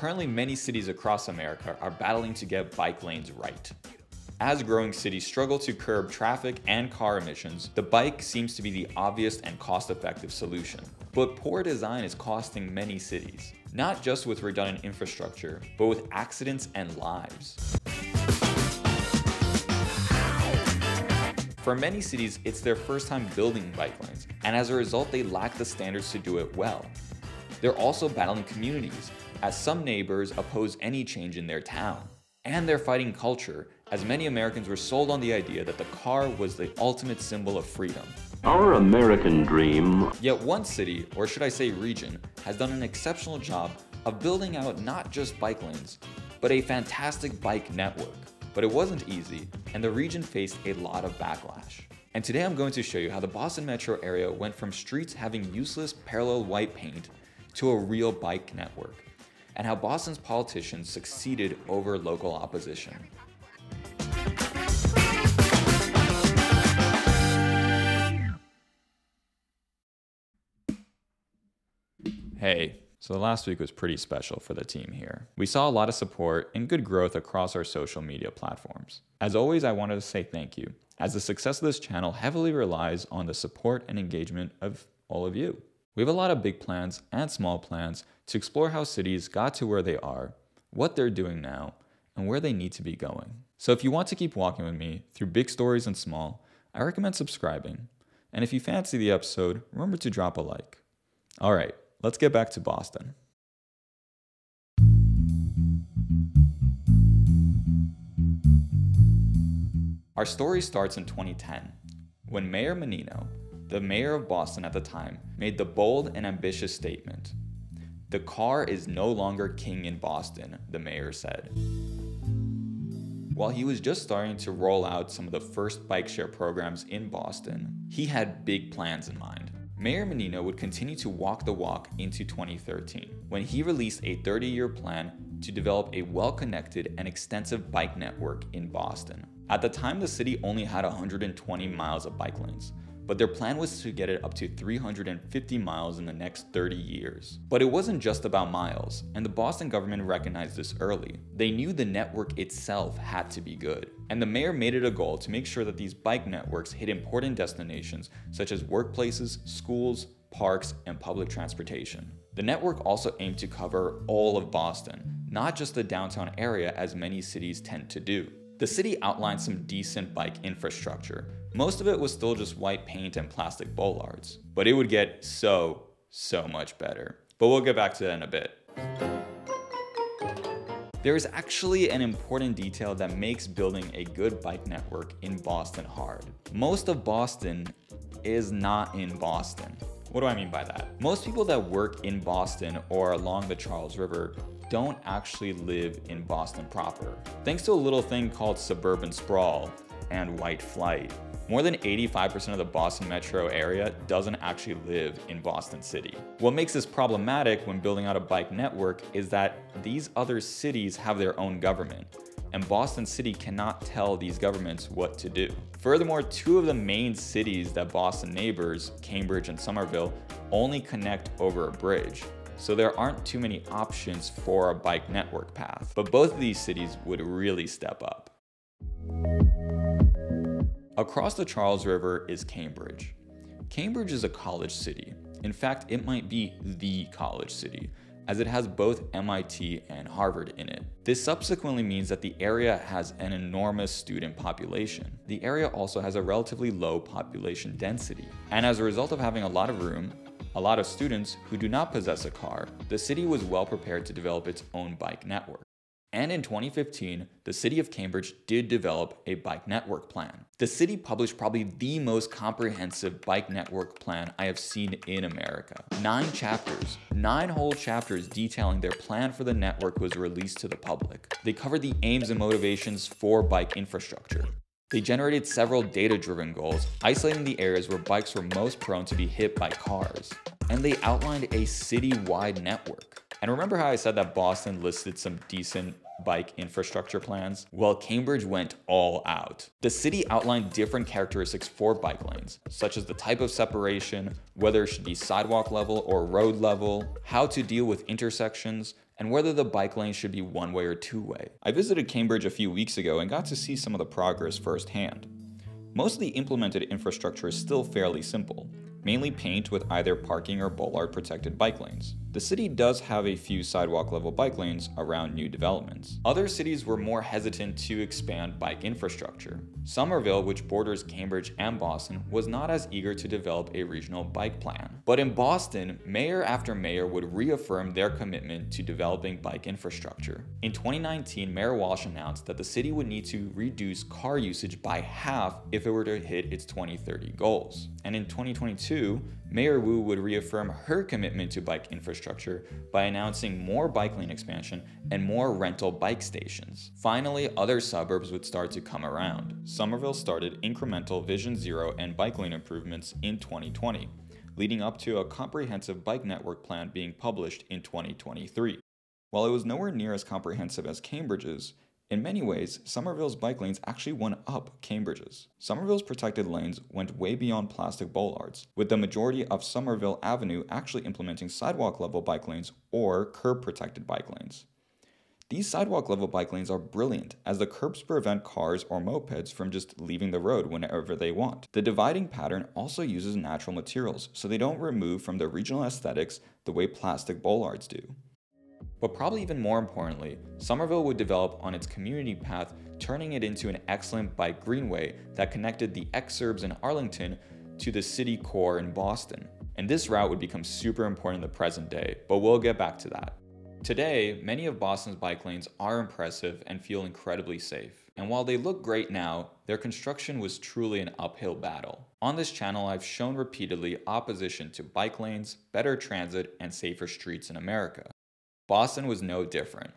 Currently, many cities across America are battling to get bike lanes right. As growing cities struggle to curb traffic and car emissions, the bike seems to be the obvious and cost-effective solution. But poor design is costing many cities, not just with redundant infrastructure, but with accidents and lives. For many cities, it's their first time building bike lanes, and as a result, they lack the standards to do it well. They're also battling communities, as some neighbors oppose any change in their town. And they're fighting culture, as many Americans were sold on the idea that the car was the ultimate symbol of freedom. Our American dream. Yet one city, or should I say region, has done an exceptional job of building out not just bike lanes, but a fantastic bike network. But it wasn't easy, and the region faced a lot of backlash. And today I'm going to show you how the Boston metro area went from streets having useless parallel white paint to a real bike network, and how Boston's politicians succeeded over local opposition. Hey, so the last week was pretty special for the team here. We saw a lot of support and good growth across our social media platforms. As always, I wanted to say thank you, as the success of this channel heavily relies on the support and engagement of all of you. We have a lot of big plans and small plans to explore how cities got to where they are, what they're doing now, and where they need to be going. So if you want to keep walking with me through big stories and small, I recommend subscribing. And if you fancy the episode, remember to drop a like. All right, let's get back to Boston. Our story starts in 2010, when Mayor Menino, the mayor of Boston at the time, made the bold and ambitious statement The car is no longer king in Boston, the mayor said. While he was just starting to roll out some of the first bike share programs in Boston, he had big plans in mind. Mayor Menino would continue to walk the walk into 2013, when he released a 30 year plan to develop a well connected and extensive bike network in Boston. At the time, the city only had 120 miles of bike lanes, but their plan was to get it up to 350 miles in the next 30 years. But it wasn't just about miles, and the Boston government recognized this early. They knew the network itself had to be good. And the mayor made it a goal to make sure that these bike networks hit important destinations such as workplaces, schools, parks, and public transportation. The network also aimed to cover all of Boston, not just the downtown area as many cities tend to do. The city outlined some decent bike infrastructure. Most of it was still just white paint and plastic bollards, but it would get so, so much better. But we'll get back to that in a bit. There is actually an important detail that makes building a good bike network in Boston hard. Most of Boston is not in Boston. What do I mean by that? Most people that work in Boston or along the Charles River don't actually live in Boston proper. Thanks to a little thing called suburban sprawl and white flight, more than 85% of the Boston metro area doesn't actually live in Boston City. What makes this problematic when building out a bike network is that these other cities have their own government, and Boston City cannot tell these governments what to do. Furthermore, two of the main cities that Boston neighbors, Cambridge and Somerville, only connect over a bridge. So there aren't too many options for a bike network path, but both of these cities would really step up. Across the Charles River is Cambridge. Cambridge is a college city. In fact, it might be the college city, as it has both MIT and Harvard in it. This subsequently means that the area has an enormous student population. The area also has a relatively low population density. And as a result of having a lot of room, a lot of students who do not possess a car, the city was well prepared to develop its own bike network. And in 2015, the city of Cambridge did develop a bike network plan. The city published probably the most comprehensive bike network plan I have seen in America. Nine chapters, nine whole chapters detailing their plan for the network was released to the public. They covered the aims and motivations for bike infrastructure. They generated several data-driven goals, isolating the areas where bikes were most prone to be hit by cars. And they outlined a city-wide network. And remember how I said that Boston listed some decent bike infrastructure plans? Well, Cambridge went all out. The city outlined different characteristics for bike lanes, such as the type of separation, whether it should be sidewalk level or road level, how to deal with intersections, and whether the bike lane should be one way or two way. I visited Cambridge a few weeks ago and got to see some of the progress firsthand. Most of the implemented infrastructure is still fairly simple, mainly paint with either parking or bollard protected bike lanes. The city does have a few sidewalk level bike lanes around new developments. Other cities were more hesitant to expand bike infrastructure. Somerville, which borders Cambridge and Boston, was not as eager to develop a regional bike plan. But in Boston, mayor after mayor would reaffirm their commitment to developing bike infrastructure. In 2019, Mayor Walsh announced that the city would need to reduce car usage by half if it were to hit its 2030 goals. And in 2022, Mayor Wu would reaffirm her commitment to bike infrastructure by announcing more bike lane expansion and more rental bike stations. Finally, other suburbs would start to come around. Somerville started incremental Vision Zero and bike lane improvements in 2020, leading up to a comprehensive bike network plan being published in 2023. While it was nowhere near as comprehensive as Cambridge's, in many ways, Somerville's bike lanes actually went up Cambridge's. Somerville's protected lanes went way beyond plastic bollards, with the majority of Somerville Avenue actually implementing sidewalk level bike lanes or curb protected bike lanes. These sidewalk level bike lanes are brilliant as the curbs prevent cars or mopeds from just leaving the road whenever they want. The dividing pattern also uses natural materials, so they don't remove from the regional aesthetics the way plastic bollards do. But probably even more importantly, Somerville would develop on its community path, turning it into an excellent bike greenway that connected the exurbs in Arlington to the city core in Boston. And this route would become super important in the present day, but we'll get back to that. Today, many of Boston's bike lanes are impressive and feel incredibly safe. And while they look great now, their construction was truly an uphill battle. On this channel, I've shown repeatedly opposition to bike lanes, better transit, and safer streets in America. Boston was no different.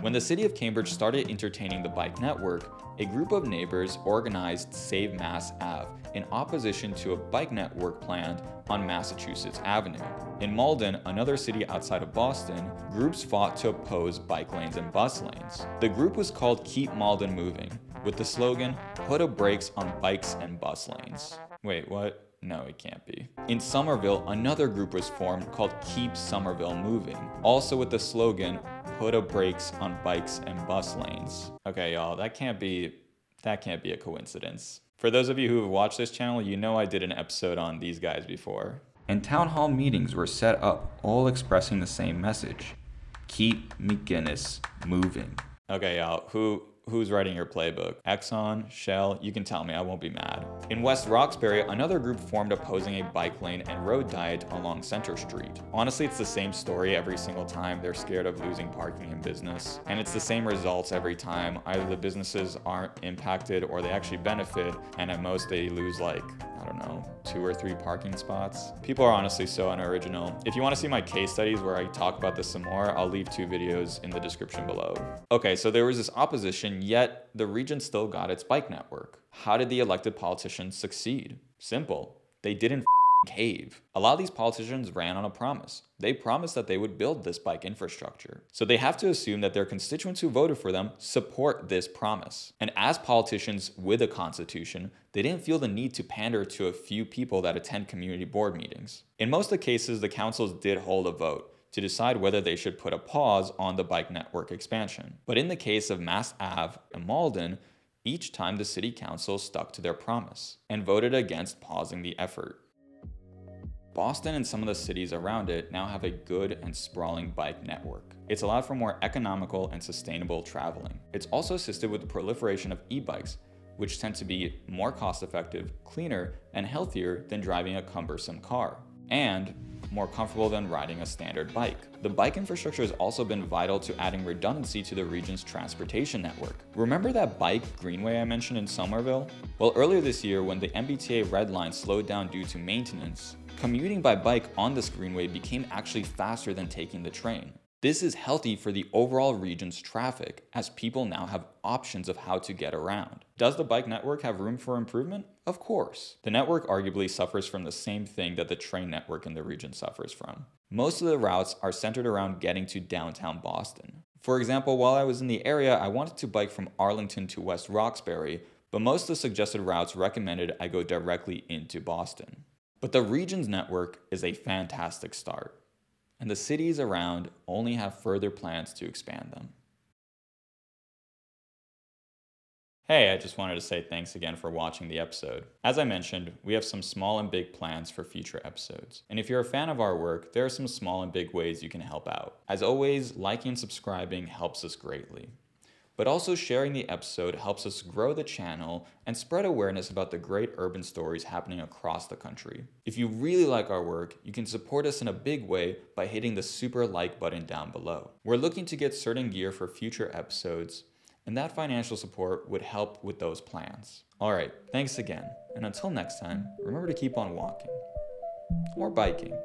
When the city of Cambridge started entertaining the bike network, a group of neighbors organized Save Mass Ave in opposition to a bike network planned on Massachusetts Avenue. In Malden, another city outside of Boston, groups fought to oppose bike lanes and bus lanes. The group was called Keep Malden Moving, with the slogan, Put a brakes on bikes and bus lanes. Wait, what? No, it can't be. In Somerville, another group was formed called Keep Somerville Moving, also with the slogan, put a brakes on bikes and bus lanes. Okay, y'all, that can't be, that can't be a coincidence. For those of you who have watched this channel, you know I did an episode on these guys before. And town hall meetings were set up, all expressing the same message. Keep McGuinness moving. Okay, y'all, who who's writing your playbook. Exxon, Shell, you can tell me, I won't be mad. In West Roxbury, another group formed opposing a bike lane and road diet along Center Street. Honestly, it's the same story every single time. They're scared of losing parking and business. And it's the same results every time. Either the businesses aren't impacted or they actually benefit, and at most they lose like I don't know, two or three parking spots. People are honestly so unoriginal. If you want to see my case studies where I talk about this some more, I'll leave two videos in the description below. Okay, so there was this opposition, yet the region still got its bike network. How did the elected politicians succeed? Simple. They didn't cave. A lot of these politicians ran on a promise. They promised that they would build this bike infrastructure. So they have to assume that their constituents who voted for them support this promise. And as politicians with a constitution, they didn't feel the need to pander to a few people that attend community board meetings. In most of the cases, the councils did hold a vote to decide whether they should put a pause on the bike network expansion. But in the case of Mass Ave and Malden, each time the city council stuck to their promise and voted against pausing the effort. Boston and some of the cities around it now have a good and sprawling bike network. It's allowed for more economical and sustainable traveling. It's also assisted with the proliferation of e-bikes, which tend to be more cost effective, cleaner, and healthier than driving a cumbersome car. And more comfortable than riding a standard bike. The bike infrastructure has also been vital to adding redundancy to the region's transportation network. Remember that bike greenway I mentioned in Somerville? Well, earlier this year, when the MBTA Red Line slowed down due to maintenance, Commuting by bike on this greenway became actually faster than taking the train. This is healthy for the overall region's traffic, as people now have options of how to get around. Does the bike network have room for improvement? Of course. The network arguably suffers from the same thing that the train network in the region suffers from. Most of the routes are centered around getting to downtown Boston. For example, while I was in the area, I wanted to bike from Arlington to West Roxbury, but most of the suggested routes recommended I go directly into Boston. But the region's network is a fantastic start, and the cities around only have further plans to expand them. Hey, I just wanted to say thanks again for watching the episode. As I mentioned, we have some small and big plans for future episodes. And if you're a fan of our work, there are some small and big ways you can help out. As always, liking and subscribing helps us greatly. But also sharing the episode helps us grow the channel and spread awareness about the great urban stories happening across the country. If you really like our work, you can support us in a big way by hitting the super like button down below. We're looking to get certain gear for future episodes, and that financial support would help with those plans. Alright, thanks again, and until next time, remember to keep on walking. Or biking.